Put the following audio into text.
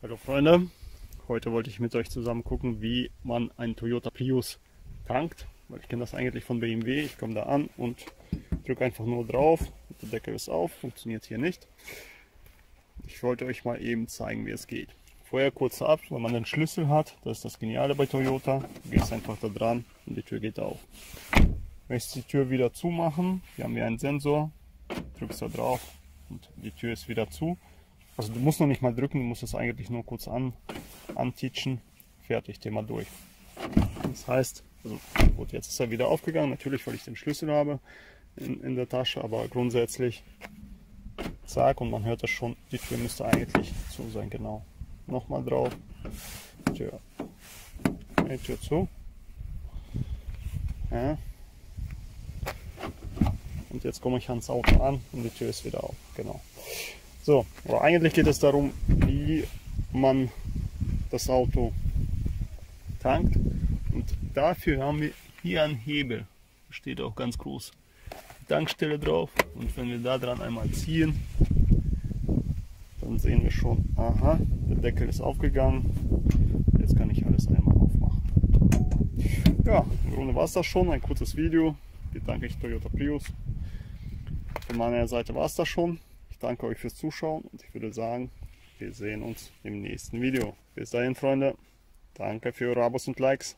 Hallo Freunde, heute wollte ich mit euch zusammen gucken, wie man einen Toyota Prius tankt, weil ich kenne das eigentlich von BMW. Ich komme da an und drücke einfach nur drauf, der Deckel ist auf, funktioniert hier nicht. Ich wollte euch mal eben zeigen, wie es geht. Vorher kurz ab, wenn man den Schlüssel hat, das ist das Geniale bei Toyota, du gehst einfach da dran und die Tür geht auf. Möchtest die Tür wieder zumachen, hier haben wir einen Sensor, drückst da drauf und die Tür ist wieder zu. Also du musst noch nicht mal drücken, du musst es eigentlich nur kurz an, antitschen. Fertig, Thema durch. Das heißt, also gut, jetzt ist er wieder aufgegangen, natürlich, weil ich den Schlüssel habe in, in der Tasche, aber grundsätzlich zack und man hört das schon, die Tür müsste eigentlich zu sein, genau. Nochmal drauf, Tür, die Tür zu. Ja. Und jetzt komme ich ans Auto an und die Tür ist wieder auf, genau. So, aber eigentlich geht es darum, wie man das Auto tankt. Und dafür haben wir hier einen Hebel. Steht auch ganz groß. Tankstelle drauf. Und wenn wir da dran einmal ziehen, dann sehen wir schon, aha, der Deckel ist aufgegangen. Jetzt kann ich alles einmal aufmachen. Ja, im Grunde war es das schon. Ein kurzes Video. Hier danke ich Toyota Prius. Von meiner Seite war es das schon. Ich danke euch fürs Zuschauen und ich würde sagen, wir sehen uns im nächsten Video. Bis dahin, Freunde. Danke für eure Abos und Likes.